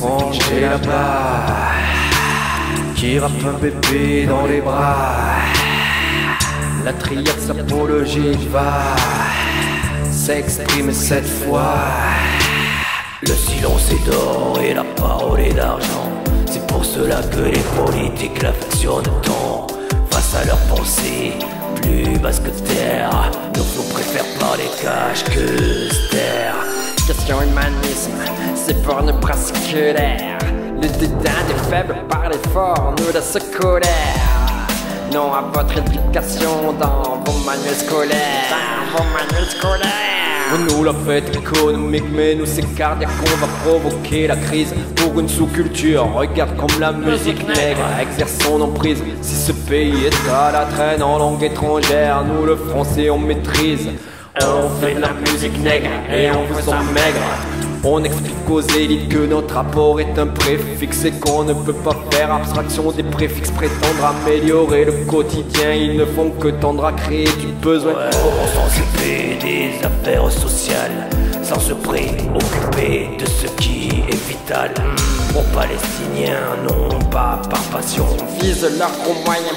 manger là-bas Qui rappe un bébé dans les bras. La triade s'apologie va S'exprime cette fois. Le silence est d'or et la parole est d'argent. C'est pour cela que les politiques l'affectionnent tant. Face à leurs pensées plus basse que terre Nos flots préfèrent parler cash que taire Question humanisme, c'est pour pratiquer l'air Le dédain des faibles par les forts nous laisse colère Non à votre éducation dans vos manuels scolaires Dans vos manuels scolaires Vous nous la faites économique, mais nous c'est cardiaque qu'on va provoquer la crise pour une sous-culture. Regarde comme la musique nègre exerce son emprise. Si ce pays est à la traîne en langue étrangère, nous le français on maîtrise. On fait de la musique nègre et on vous en maigre. On explique aux élites que notre rapport est un préfixe et qu'on ne peut pas faire abstraction des préfixes, prétendre améliorer le quotidien. Ils ne font que tendre à créer du besoin. Ouais, on s'occuper des affaires sociales Sans se préoccuper vital Aux Palestiniens, non pas par passion. Vise leurs gros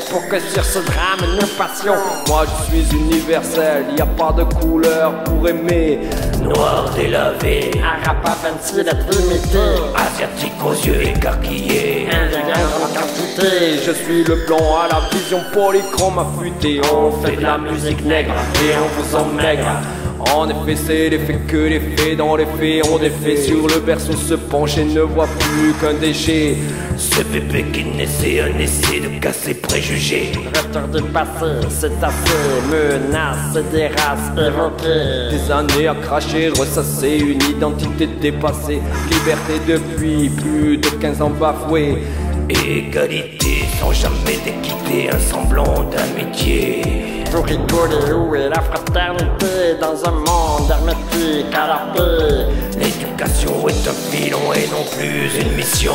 pour que sur ce drame nous passions Moi je suis universel, y a pas de couleur pour aimer. Noir délavé, Arabe à 26 est limité. asiatique aux yeux écarquillés. Indien en quantité Je suis le blanc à la vision polychrome affûtée. On fait de la musique nègre et on vous emmègre. En effet, c'est l'effet que les faits dans les faits ont des faits sur le berceau se penche et ne voit plus qu'un déchet. Ce bébé qui naissait un essai de casser préjugés Retour du passé, c'est assez Menace des races évoquées Des années à cracher, ressasser une identité dépassée. Liberté depuis plus de 15 ans bafouée. Égalité sans jamais d'équité, un semblant d'amitié Pour rigoler, où est la fraternité Dans un monde hermétique à la paix L'éducation est un filon et non plus une mission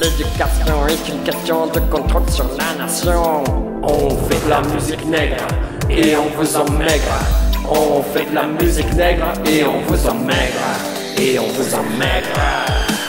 L'éducation est une question de contrôle sur la nation On fait de la musique nègre et on vous emmègre. On fait de la musique nègre et on vous emmègre. Et on vous emmègre.